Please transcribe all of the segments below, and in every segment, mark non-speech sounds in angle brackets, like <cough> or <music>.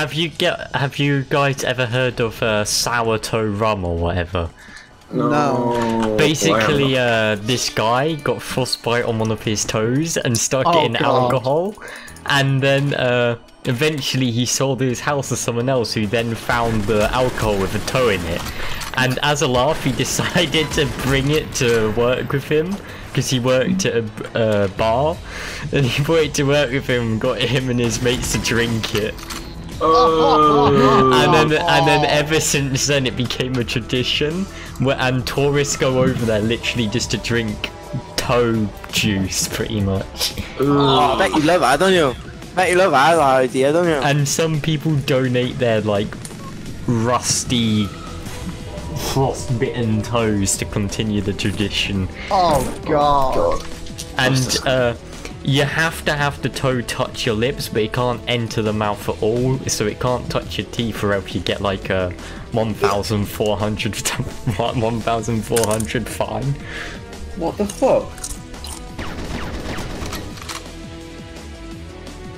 Have you get have you guys ever heard of uh, sour toe rum or whatever? No. Basically, uh, this guy got frostbite on one of his toes and stuck Oh, it God. alcohol, and then uh, eventually he sold his house to someone else who then found the alcohol with a toe in it. And as a laugh, he <laughs> decided to bring it to work with him because he worked at a uh, bar, and <laughs> he brought it to work with him, got him and his mates to drink it. Oh. and then and then ever since then it became a tradition where and tourists go over there literally just to drink toe juice pretty much Oh, I bet you love that, don't you? bet you love that idea, don't you? and some people donate their like rusty frostbitten toes to continue the tradition Oh god. and uh you have to have the toe touch your lips, but it can't enter the mouth at all, so it can't touch your teeth, or else you get like a 1,400 1,400 <laughs> fine. What the fuck?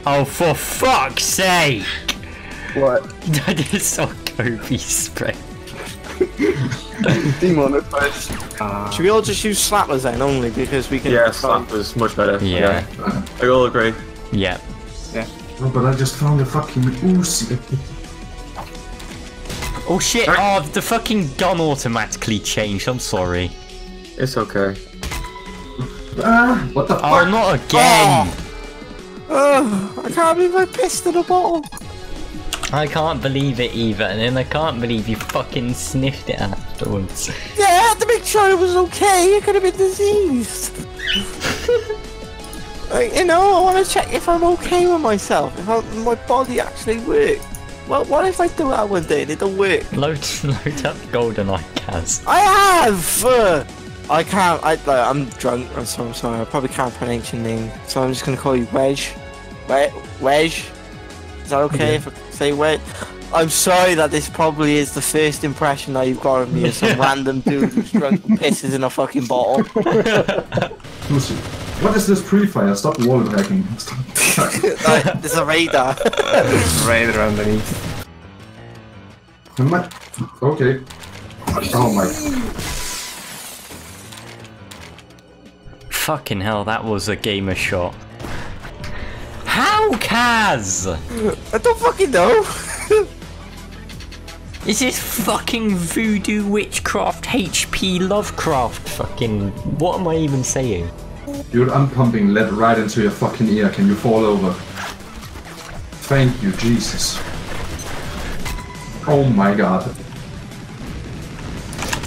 Oh, for fuck's sake! What? <laughs> That is so Kobe spray. <laughs> Demonetized. Should we all just use slappers then only because we can? Yeah, slap is much better. Yeah. I will agree. Yeah. Yeah. Oh, but I just found a fucking Uzi. Oh shit! Oh, the fucking gun automatically changed. I'm sorry. It's okay. Ah, what the Oh, fuck? not again! Oh, I can't believe I pissed in a bottle. I can't believe it either, and then I can't believe you fucking sniffed it afterwards. Yeah, I had to make sure it was okay. It could have been diseased. <laughs> like, you know, I want to check if I'm okay with myself. If I, my body actually works. Well, what if I do that one day and it don't work? Load, <laughs> load up GoldenEye, Kas. I have. Uh, I can't. I, like, I'm drunk. I'm so I'm sorry. I probably can't pronounce your name, so I'm just gonna call you Wedge. Wedge. Wedge. Is that okay if I say Wedge? I'm sorry that this probably is the first impression that you've got of me as some <laughs> random dude who's drunk and pisses in a fucking bottle. <laughs> Uzi. What is this pre-fire? Stop wall hacking. like, <laughs> there's a radar. Right underneath. Am I- Okay. Oh my. Fucking hell, that was a gamer shot. How, Kas? I don't fucking know. <laughs> This is this fucking voodoo witchcraft HP Lovecraft fucking... What am I even saying? You're unpumping lead right into your fucking ear. Can you fall over? Thank you, Jesus. Oh my god.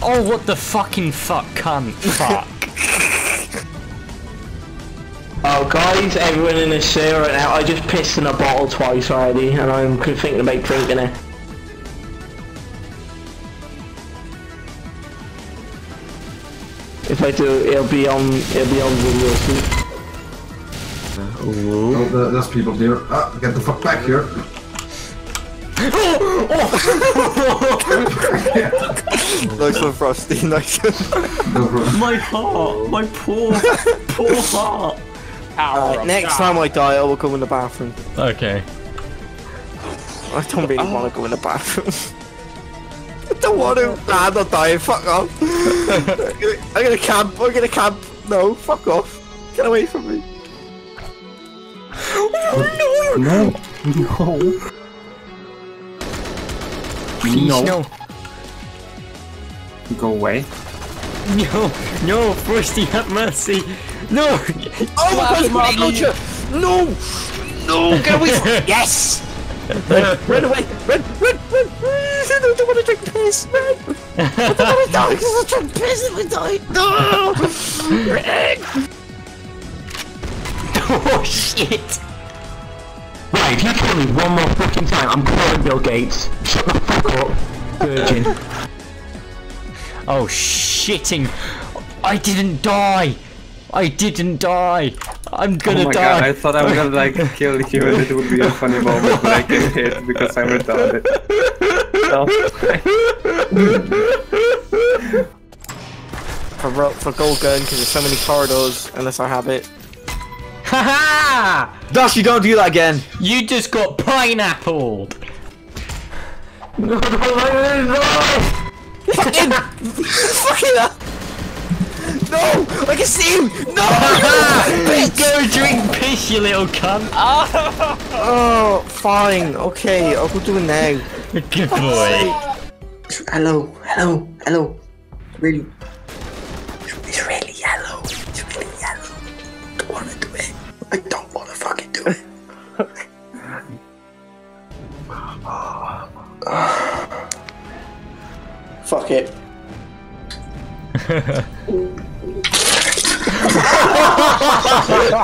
Oh, what the fucking fuck, cunt. <laughs> Fuck. Oh, guys, everyone in this server right now, I just pissed in a bottle twice already, and I'm thinking about drinking it. If I do, it'll be on, it'll be on video soon. Oh, there's people here. Ah, get the fuck back here. <laughs> nice one, Frosty. Nice one. <laughs> No problem. my heart. My poor, poor heart. Alright, uh, next time I die, I will go in the bathroom. Okay. I don't really want to go in the bathroom. <laughs> I don't want to. Nah, I'm not dying. Fuck off. I'm <laughs> gonna, I'm gonna camp. I'm gonna camp. No, fuck off. Get away from me. Oh, no. No. Please, No. no. Go away. No, no, Frosty, have mercy. No. Oh my god, grenade launcher! No! No, get away from! Yes! Run, run away! Run, run, run! I don't want to drink piss, run! I don't want to die because I drink piss if I die! No! Run! <laughs> Oh shit. Right, if you kill me one more fucking time, I'm calling Bill Gates. Shut the fuck up, virgin. Oh shitting. I didn't die. I didn't die. I'm oh gonna oh my die. god, I thought I was gonna like <laughs> kill you and it would be a funny moment, but I can hit because I'm retarded. <laughs> For, ro- for gold gun, because there's so many corridors, unless I have it. Haha! Dash, you don't do that again. You just got pineappled. <laughs> Fucking! Fucking hell! No! I can see him! No! <laughs> Go drink piss, you little cunt. oh, fine. Okay, I'll go do it now. <laughs> Good boy. Hello, hello, hello. Really? It's really yellow. It's really yellow. Don't wanna do it. I don't wanna fucking do it. Fuck it. <laughs> Oh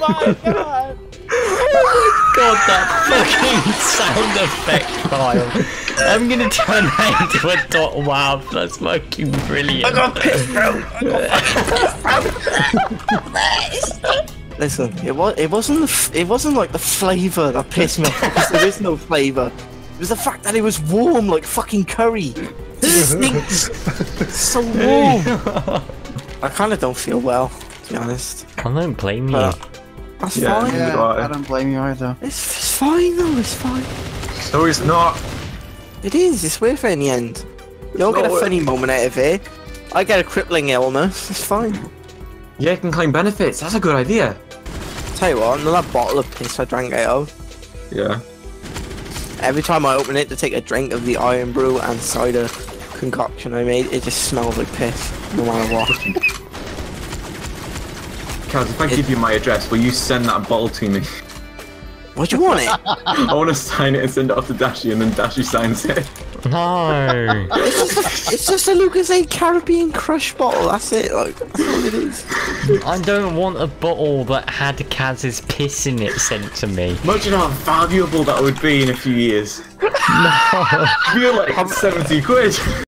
my god, Oh my god, that fucking sound effect file. I'm gonna turn that into a dot wow. That's fucking brilliant. I got Listen, it was it wasn't the f- it wasn't like the flavour that pissed me off because there is no flavour. It was the fact that it was warm like fucking curry. It stinks. It's so warm. I kind of don't feel well, to be honest. I don't blame you. But that's Yeah. fine. Yeah, I don't blame you either. It's, it's fine though. It's fine. No, it's not. It is. It's worth it in the end. You'll get a not funny moment out of it. I get a crippling illness. It's fine. Yeah, you can claim benefits. That's a good idea. Tell you what, another bottle of piss I drank out of. Yeah. Every time I open it to take a drink of the Irn-Bru and cider concoction I made, it just smells like piss, no matter what. Kas, if I give you my address, will you send that bottle to me? What do you want it? <laughs> I want to sign it and send it off to Dashie, and then Dashie signs it. No. it's just a Lucozade Caribbean Crush bottle. That's it. Like that's all it is. I don't want a bottle that had Kas's piss in it sent to me. Imagine how valuable that would be in a few years. <laughs> No. I feel like 70 quid.